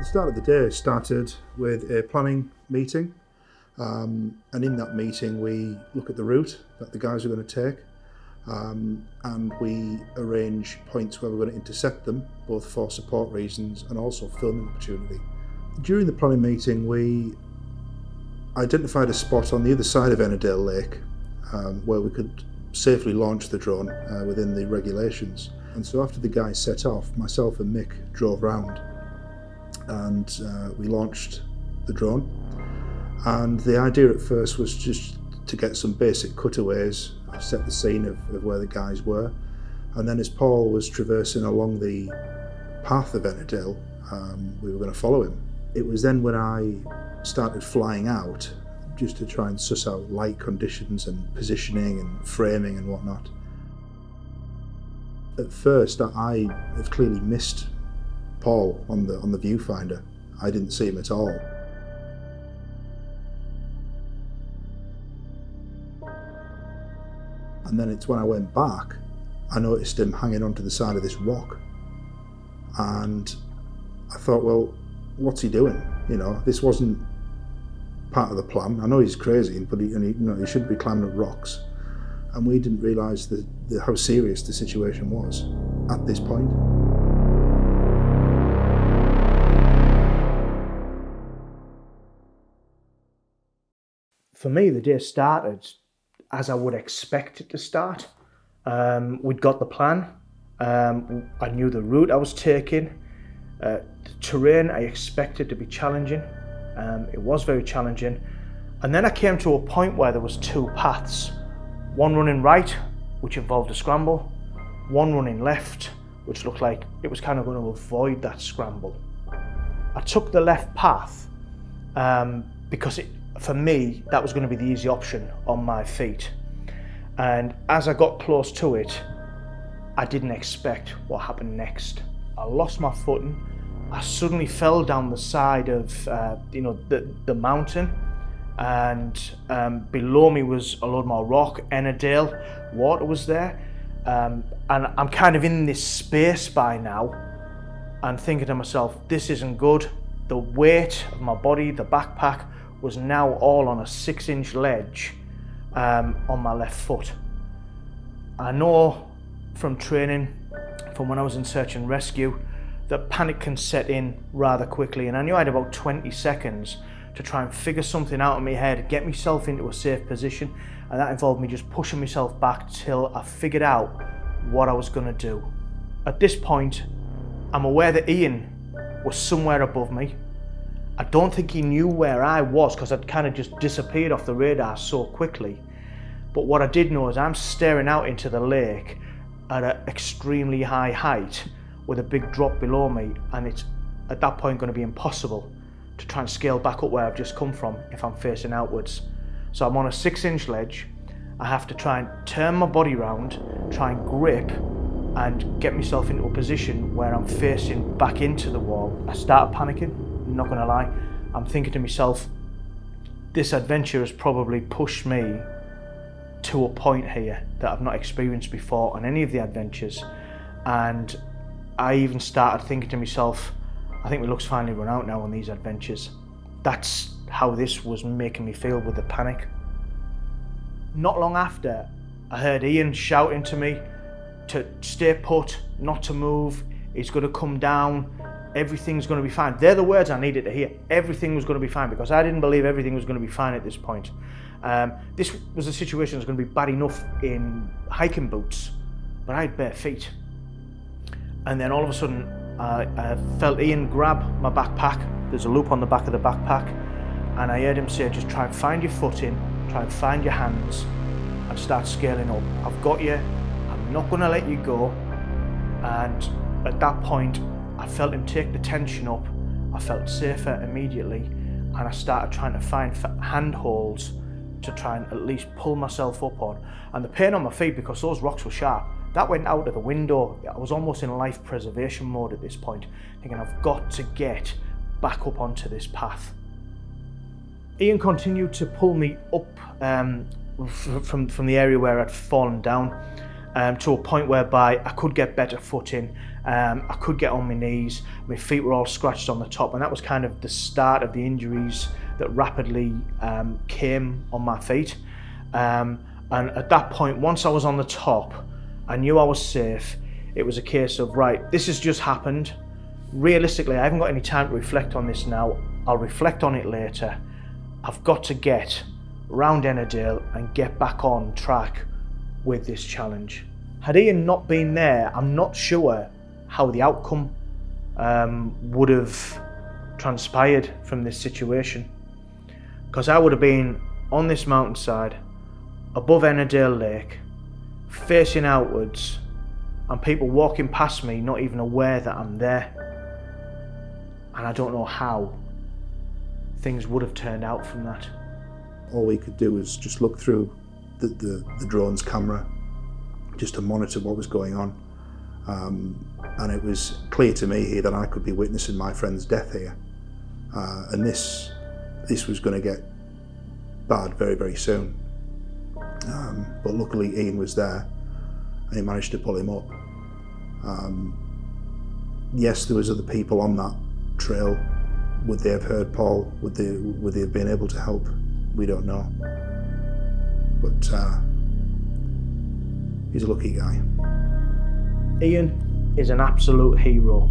The start of the day started with a planning meeting, um, and in that meeting, we look at the route that the guys are going to take, um, and we arrange points where we're going to intercept them, both for support reasons and also filming opportunity. During the planning meeting, we identified a spot on the other side of Ennerdale Lake um, where we could safely launch the drone uh, within the regulations. And so after the guys set off, myself and Mick drove round and uh, we launched the drone. And the idea at first was just to get some basic cutaways, set the scene of, of where the guys were. And then as Paul was traversing along the path of Ennerdale, um, we were going to follow him. It was then when I started flying out just to try and suss out light conditions and positioning and framing and whatnot. At first, I have clearly missed Paul on the on the viewfinder. I didn't see him at all. And then it's when I went back, I noticed him hanging onto the side of this rock. And I thought, well, what's he doing? You know, this wasn't part of the plan. I know he's crazy, but he, he, you know, he shouldn't be climbing up rocks. And we didn't realise how serious the situation was at this point. For me, the day started as I would expect it to start. Um, we'd got the plan. Um, I knew the route I was taking. Uh, the terrain I expected to be challenging. Um, it was very challenging. And then I came to a point where there was two paths. One running right, which involved a scramble. One running left, which looked like it was kind of going to avoid that scramble. I took the left path um, because it, for me, that was going to be the easy option on my feet. And as I got close to it, I didn't expect what happened next. I lost my footing. I suddenly fell down the side of, uh, you know, the, the mountain. And um, below me was a lot more rock, Ennerdale, water was there. Um, and I'm kind of in this space by now and thinking to myself, this isn't good. The weight of my body, the backpack, was now all on a six inch ledge um, on my left foot. I know from training, from when I was in search and rescue, that panic can set in rather quickly. And I knew I had about 20 seconds to try and figure something out in my head, get myself into a safe position. And that involved me just pushing myself back till I figured out what I was going to do. At this point, I'm aware that Ian was somewhere above me, I don't think he knew where I was because I'd kind of just disappeared off the radar so quickly. But what I did know is I'm staring out into the lake at an extremely high height with a big drop below me, and it's at that point going to be impossible to try and scale back up where I've just come from if I'm facing outwards. So I'm on a six inch ledge. I have to try and turn my body round, try and grip, and get myself into a position where I'm facing back into the wall. I start panicking not going to lie. I'm thinking to myself, this adventure has probably pushed me to a point here that I've not experienced before on any of the adventures. And I even started thinking to myself, I think my luck's finally run out now on these adventures. That's how this was making me feel with the panic. Not long after, I heard Ian shouting to me to stay put, not to move. He's going to come down everything's going to be fine. They're the words I needed to hear. Everything was going to be fine because I didn't believe everything was going to be fine at this point. Um, this was a situation that was going to be bad enough in hiking boots, but I had bare feet. And then all of a sudden, uh, I felt Ian grab my backpack. There's a loop on the back of the backpack, and I heard him say, "Just try and find your footing, try and find your hands, and start scaling up. I've got you. I'm not going to let you go." And at that point, I felt him take the tension up. I felt safer immediately, and I started trying to find handholds to try and at least pull myself up on. And the pain on my feet, because those rocks were sharp, that went out of the window. I was almost in life preservation mode at this point, thinking I've got to get back up onto this path. Ian continued to pull me up um, from, from the area where I'd fallen down, um, to a point whereby I could get better footing, um, I could get on my knees, my feet were all scratched on the top, and that was kind of the start of the injuries that rapidly um, came on my feet. Um, and at that point, once I was on the top, I knew I was safe. It was a case of, right, this has just happened. Realistically, I haven't got any time to reflect on this now. I'll reflect on it later. I've got to get round Ennerdale and get back on track with this challenge. Had Ian not been there, I'm not sure how the outcome um, would have transpired from this situation. Because I would have been on this mountainside, above Ennerdale Lake, facing outwards, and people walking past me not even aware that I'm there. And I don't know how things would have turned out from that. All we could do was just look through the, the, the drone's camera just to monitor what was going on. Um, and it was clear to me here that I could be witnessing my friend's death here. Uh, and this, this was going to get bad very, very soon. Um, but luckily Ian was there and he managed to pull him up. Um, yes, there was other people on that trail. Would they have heard Paul? Would they, would they have been able to help? We don't know. But uh, he's a lucky guy. Ian is an absolute hero.